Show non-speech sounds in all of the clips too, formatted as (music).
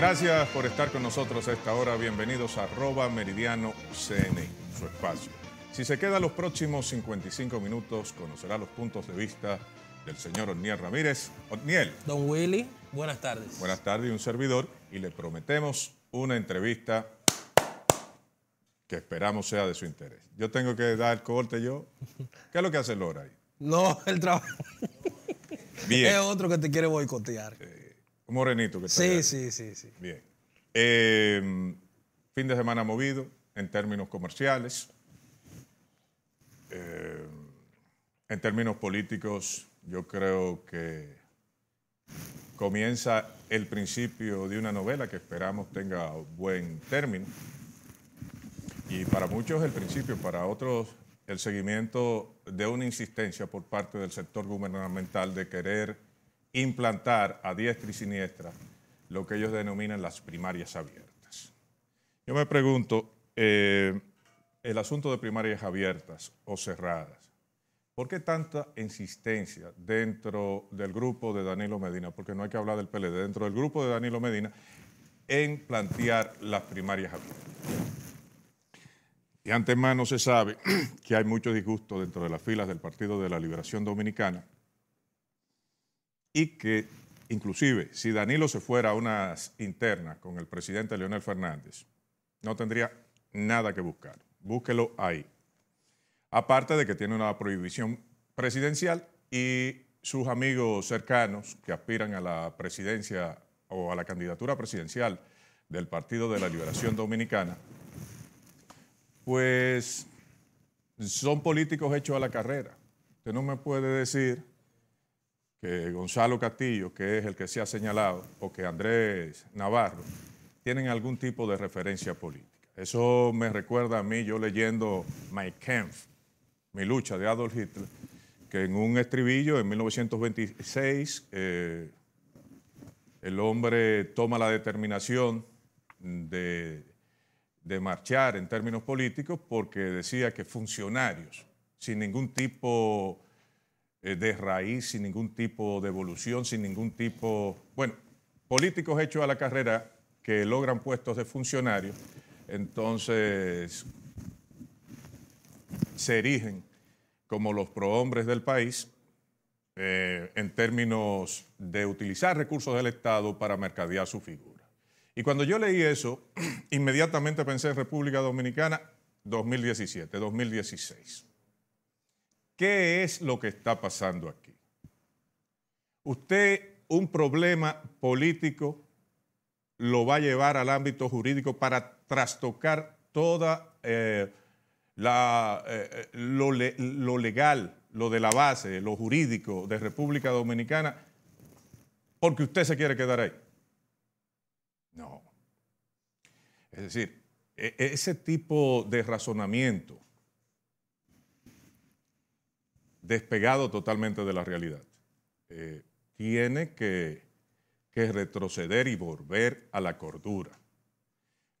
Gracias por estar con nosotros a esta hora. Bienvenidos a arroba meridiano CNI, su espacio. Si se queda los próximos 55 minutos, conocerá los puntos de vista del señor Otniel Ramírez. Otniel. Don Willy, buenas tardes. Buenas tardes y un servidor. Y le prometemos una entrevista que esperamos sea de su interés. Yo tengo que dar corte yo. ¿Qué es lo que hace Lora ahí? No, el trabajo. Bien. Es otro que te quiere boicotear. Un morenito que está Sí, sí, sí, sí. Bien. Eh, fin de semana movido en términos comerciales. Eh, en términos políticos, yo creo que comienza el principio de una novela que esperamos tenga buen término. Y para muchos el principio, para otros el seguimiento de una insistencia por parte del sector gubernamental de querer implantar a diestra y siniestra lo que ellos denominan las primarias abiertas. Yo me pregunto, eh, el asunto de primarias abiertas o cerradas, ¿por qué tanta insistencia dentro del grupo de Danilo Medina? Porque no hay que hablar del PLD, dentro del grupo de Danilo Medina, en plantear las primarias abiertas. Y antemano se sabe (clears throat) que hay mucho disgusto dentro de las filas del Partido de la Liberación Dominicana y que inclusive si Danilo se fuera a unas internas con el presidente Leonel Fernández, no tendría nada que buscar. Búsquelo ahí. Aparte de que tiene una prohibición presidencial y sus amigos cercanos que aspiran a la presidencia o a la candidatura presidencial del Partido de la Liberación Dominicana, pues son políticos hechos a la carrera. Usted no me puede decir que Gonzalo Castillo, que es el que se ha señalado, o que Andrés Navarro, tienen algún tipo de referencia política. Eso me recuerda a mí, yo leyendo My Kampf, mi lucha de Adolf Hitler, que en un estribillo en 1926 eh, el hombre toma la determinación de, de marchar en términos políticos porque decía que funcionarios sin ningún tipo eh, de raíz, sin ningún tipo de evolución, sin ningún tipo, bueno, políticos hechos a la carrera que logran puestos de funcionarios, entonces se erigen como los prohombres del país eh, en términos de utilizar recursos del Estado para mercadear su figura. Y cuando yo leí eso, (clears throat) inmediatamente pensé en República Dominicana 2017, 2016. ¿Qué es lo que está pasando aquí? Usted un problema político lo va a llevar al ámbito jurídico para trastocar toda eh, la, eh, lo, le, lo legal, lo de la base, lo jurídico de República Dominicana, porque usted se quiere quedar ahí. No. Es decir, e- ese tipo de razonamiento despegado totalmente de la realidad. Eh, tiene que, que retroceder y volver a la cordura.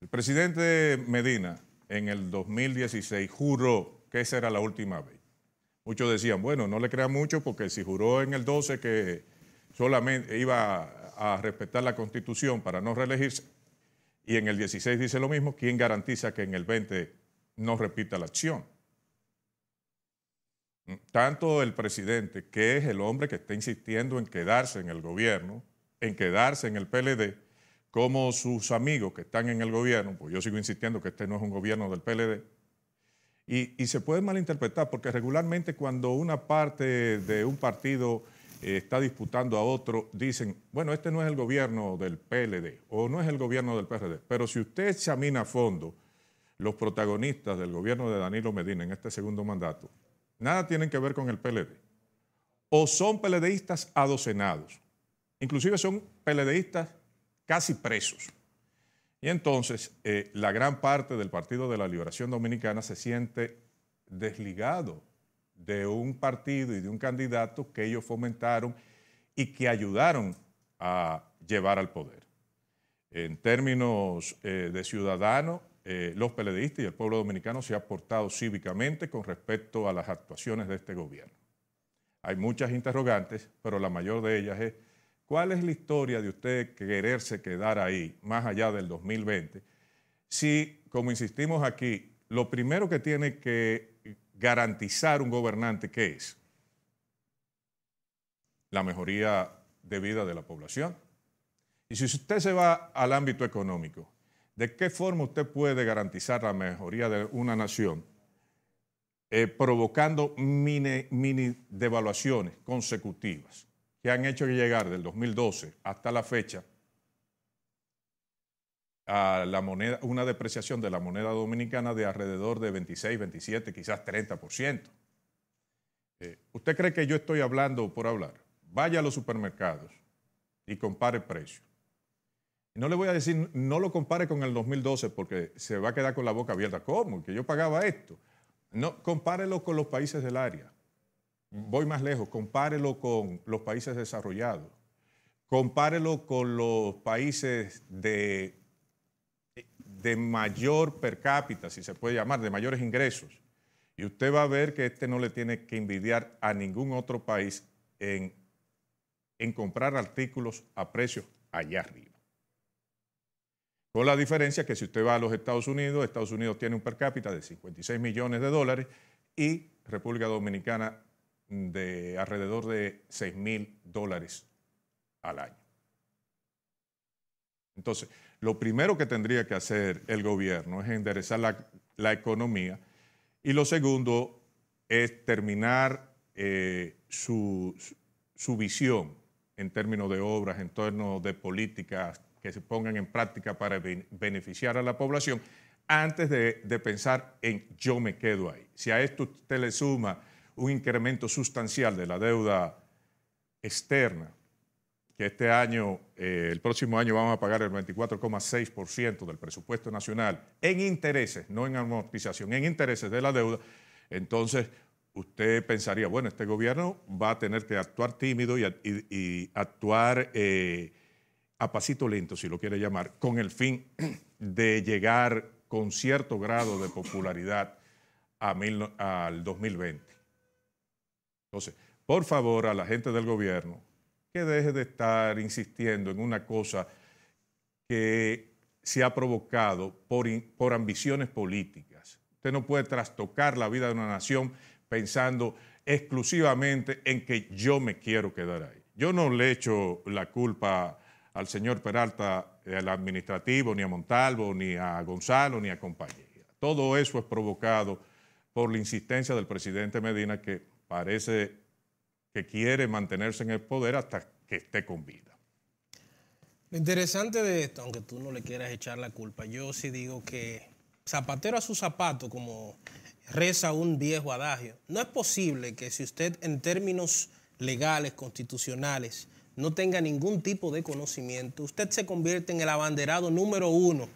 El presidente Medina en el 2016 juró que esa era la última vez. Muchos decían, bueno, no le crean mucho porque si juró en el 12 que solamente iba a respetar la constitución para no reelegirse, y en el 16 dice lo mismo, ¿quién garantiza que en el 20 no repita la acción? Tanto el presidente, que es el hombre que está insistiendo en quedarse en el gobierno, en quedarse en el PLD, como sus amigos que están en el gobierno, pues yo sigo insistiendo que este no es un gobierno del PLD, y, se puede malinterpretar porque regularmente cuando una parte de un partido eh, está disputando a otro, dicen, bueno, este no es el gobierno del PLD o no es el gobierno del PRD, pero si usted examina a fondo los protagonistas del gobierno de Danilo Medina en este segundo mandato, nada tienen que ver con el PLD. O son PLDistas adocenados, inclusive son PLDistas casi presos. Y entonces eh, la gran parte del Partido de la Liberación Dominicana se siente desligado de un partido y de un candidato que ellos fomentaron y que ayudaron a llevar al poder. En términos eh, de ciudadanos, eh, los PLDistas y el pueblo dominicano se ha portado cívicamente con respecto a las actuaciones de este gobierno. Hay muchas interrogantes, pero la mayor de ellas es ¿cuál es la historia de usted quererse quedar ahí más allá del 2020? Si, como insistimos aquí, lo primero que tiene que garantizar un gobernante, ¿qué es? La mejoría de vida de la población. Y si usted se va al ámbito económico, ¿de qué forma usted puede garantizar la mejoría de una nación? Eh, provocando mini, devaluaciones consecutivas que han hecho llegar del 2012 hasta la fecha a la moneda, una depreciación de la moneda dominicana de alrededor de 26, 27, quizás 30%. Eh, ¿Usted cree que yo estoy hablando por hablar? Vaya a los supermercados y compare precios. No le voy a decir, no lo compare con el 2012 porque se va a quedar con la boca abierta. ¿Cómo? Que yo pagaba esto. No, compárelo con los países del área. Voy más lejos, compárelo con los países desarrollados. Compárelo con los países de, de mayor per cápita, si se puede llamar, de mayores ingresos. Y usted va a ver que este no le tiene que envidiar a ningún otro país en, en comprar artículos a precios allá arriba. Con la diferencia que si usted va a los Estados Unidos, Estados Unidos tiene un per cápita de 56 millones de dólares y República Dominicana de alrededor de 6 mil dólares al año. Entonces, lo primero que tendría que hacer el gobierno es enderezar la, economía y lo segundo es terminar eh, su, su visión en términos de obras, en términos de políticas que se pongan en práctica para beneficiar a la población antes de, pensar en yo me quedo ahí. Si a esto usted le suma un incremento sustancial de la deuda externa, que este año, eh, el próximo año vamos a pagar el 24,6% del presupuesto nacional en intereses, no en amortización, en intereses de la deuda, entonces usted pensaría, bueno, este gobierno va a tener que actuar tímido y, actuar eh, a pasito lento, si lo quiere llamar, con el fin (clears throat) de llegar con cierto grado de popularidad al 2020. Entonces, por favor, a la gente del gobierno, que deje de estar insistiendo en una cosa que se ha provocado por, por ambiciones políticas. Usted no puede trastocar la vida de una nación pensando exclusivamente en que yo me quiero quedar ahí. Yo no le echo la culpa al señor Peralta, eh, al administrativo, ni a Montalvo, ni a Gonzalo, ni a compañía. Todo eso es provocado por la insistencia del presidente Medina que parece que quiere mantenerse en el poder hasta que esté con vida. Lo interesante de esto, aunque tú no le quieras echar la culpa, yo sí digo que zapatero a su zapato, como reza un viejo adagio, no es posible que si usted en términos legales, constitucionales, no tenga ningún tipo de conocimiento, usted se convierte en el abanderado número uno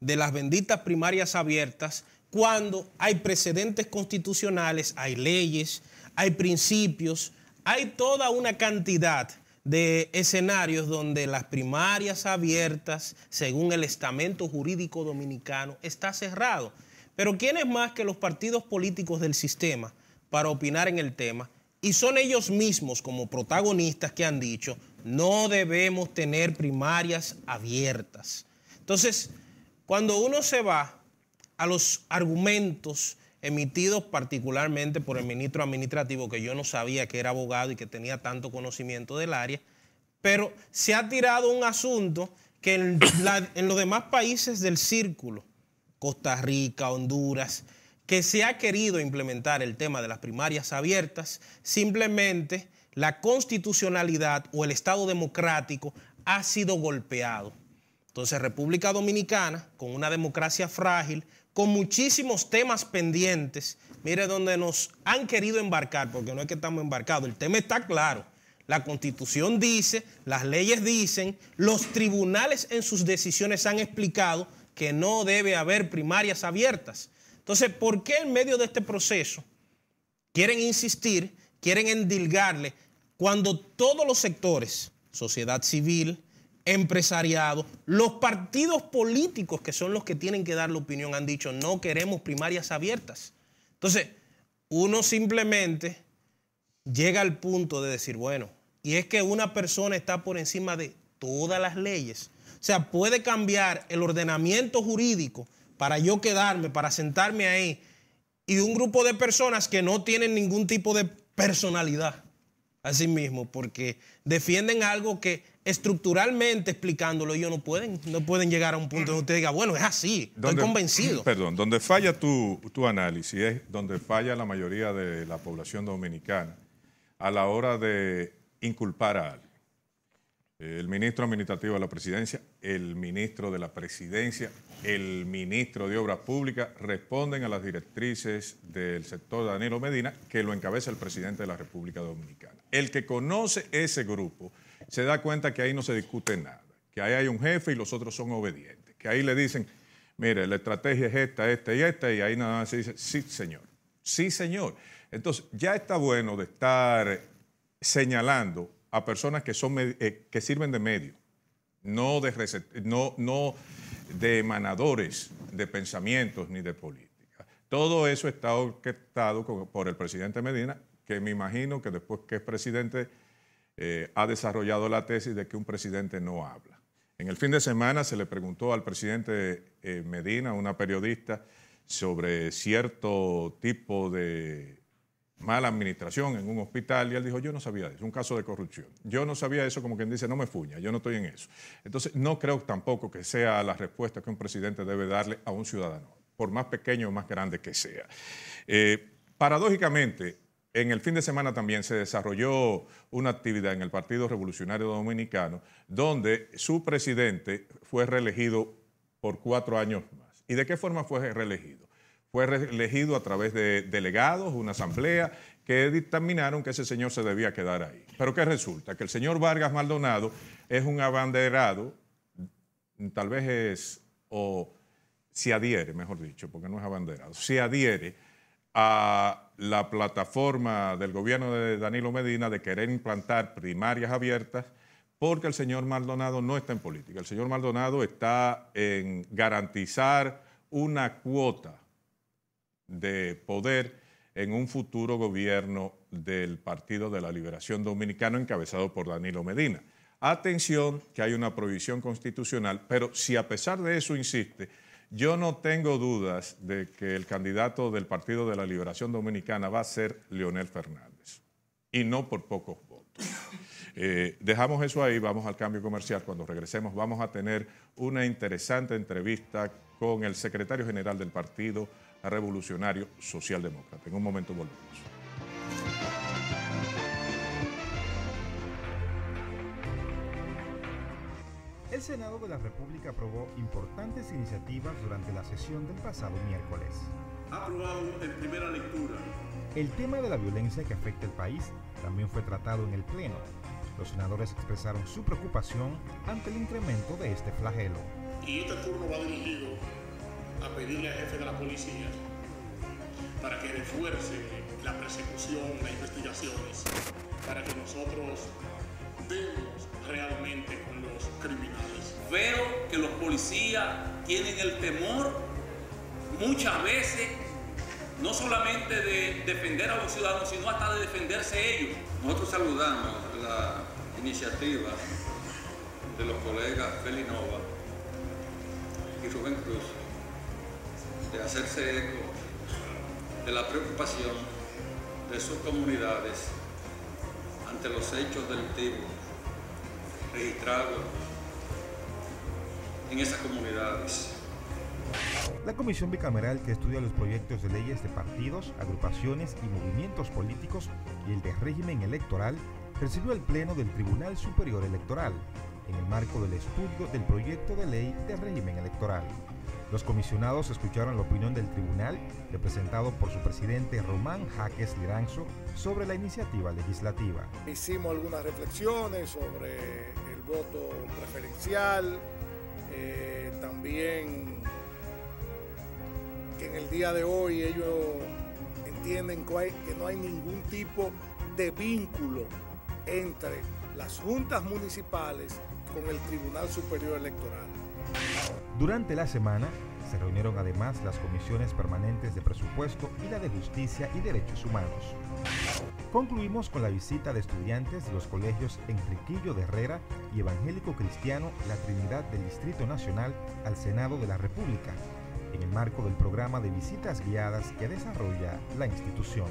de las benditas primarias abiertas cuando hay precedentes constitucionales, hay leyes, hay principios, hay toda una cantidad de escenarios donde las primarias abiertas, según el estamento jurídico dominicano, está cerrado. Pero ¿quién es más que los partidos políticos del sistema para opinar en el tema? Y son ellos mismos como protagonistas que han dicho, no debemos tener primarias abiertas. Entonces, cuando uno se va a los argumentos emitidos particularmente por el ministro administrativo, que yo no sabía que era abogado y que tenía tanto conocimiento del área, pero se ha tirado un asunto que en, en los demás países del círculo, Costa Rica, Honduras, que se ha querido implementar el tema de las primarias abiertas, simplemente la constitucionalidad o el Estado democrático ha sido golpeado. Entonces, República Dominicana, con una democracia frágil, con muchísimos temas pendientes, mire donde nos han querido embarcar, porque no es que estamos embarcados, el tema está claro. La constitución dice, las leyes dicen, los tribunales en sus decisiones han explicado que no debe haber primarias abiertas. Entonces, ¿por qué en medio de este proceso quieren insistir, quieren endilgarle, cuando todos los sectores, sociedad civil, empresariado, los partidos políticos que son los que tienen que dar la opinión han dicho no queremos primarias abiertas? Entonces, uno simplemente llega al punto de decir, bueno, y es que una persona está por encima de todas las leyes. O sea, puede cambiar el ordenamiento jurídico para yo quedarme, para sentarme ahí, y un grupo de personas que no tienen ningún tipo de personalidad a sí mismo, porque defienden algo que estructuralmente explicándolo ellos no pueden, no pueden llegar a un punto donde usted diga, bueno, es así, estoy convencido. (clears throat) Perdón, donde falla tu, tu análisis es donde falla la mayoría de la población dominicana a la hora de inculpar a alguien. El ministro administrativo de la presidencia, el ministro de la presidencia, el ministro de Obras Públicas responden a las directrices del sector Danilo Medina, que lo encabeza el presidente de la República Dominicana. El que conoce ese grupo se da cuenta que ahí no se discute nada, que ahí hay un jefe y los otros son obedientes, que ahí le dicen, mire, la estrategia es esta, esta y esta, y ahí nada más se dice, sí, señor, sí, señor. Entonces, ya está bueno de estar señalando a personas que, son, eh, que sirven de medio, no de, no, no de emanadores de pensamientos ni de política. Todo eso está orquestado por el presidente Medina, que me imagino que después que es presidente eh, ha desarrollado la tesis de que un presidente no habla. En el fin de semana se le preguntó al presidente eh, Medina, una periodista, sobre cierto tipo de mala administración en un hospital y él dijo, yo no sabía de eso, un caso de corrupción. Yo no sabía eso como quien dice, no me fuña, yo no estoy en eso. Entonces, no creo tampoco que sea la respuesta que un presidente debe darle a un ciudadano, por más pequeño o más grande que sea. Eh, paradójicamente, en el fin de semana también se desarrolló una actividad en el Partido Revolucionario Dominicano donde su presidente fue reelegido por cuatro años más. ¿Y de qué forma fue reelegido? Fue elegido a través de delegados, una asamblea, que dictaminaron que ese señor se debía quedar ahí. Pero ¿qué resulta? Que el señor Vargas Maldonado es un abanderado, tal vez es, o se adhiere, mejor dicho, porque no es abanderado, se adhiere a la plataforma del gobierno de Danilo Medina de querer implantar primarias abiertas porque el señor Maldonado no está en política. El señor Maldonado está en garantizar una cuota de poder en un futuro gobierno del Partido de la Liberación Dominicano encabezado por Danilo Medina. Atención que hay una prohibición constitucional, pero si a pesar de eso insiste, yo no tengo dudas de que el candidato del Partido de la Liberación Dominicana va a ser Leonel Fernández, y no por pocos votos. Eh, dejamos eso ahí, vamos al cambio comercial. Cuando regresemos vamos a tener una interesante entrevista con el secretario general del partido, revolucionario socialdemócrata. En un momento volvemos. El Senado de la República aprobó importantes iniciativas durante la sesión del pasado miércoles. Aprobado en primera lectura. El tema de la violencia que afecta al país también fue tratado en el Pleno. Los senadores expresaron su preocupación ante el incremento de este flagelo. Y este turno va dirigido a pedirle al jefe de la policía para que refuerce la persecución, las investigaciones, para que nosotros demos realmente con los criminales. Veo que los policías tienen el temor muchas veces no solamente de defender a los ciudadanos, sino hasta de defenderse ellos. Nosotros saludamos la iniciativa de los colegas Felinova y Rubén Cruz de hacerse eco de la preocupación de sus comunidades ante los hechos delictivos registrados en esas comunidades. La comisión bicameral que estudia los proyectos de leyes de partidos, agrupaciones y movimientos políticos y el de régimen electoral recibió el Pleno del Tribunal Superior Electoral en el marco del estudio del proyecto de ley de régimen electoral. Los comisionados escucharon la opinión del tribunal, representado por su presidente Román Jaques Liranzo, sobre la iniciativa legislativa. Hicimos algunas reflexiones sobre el voto preferencial, eh, también que en el día de hoy ellos entienden que no hay ningún tipo de vínculo entre las juntas municipales con el Tribunal Superior Electoral. Durante la semana, Se reunieron además las comisiones permanentes de presupuesto y la de justicia y derechos humanos. Concluimos con la visita de estudiantes de los colegios Enriquillo de Herrera y Evangélico Cristiano La Trinidad del Distrito Nacional al Senado de la República, en el marco del programa de visitas guiadas que desarrolla la institución.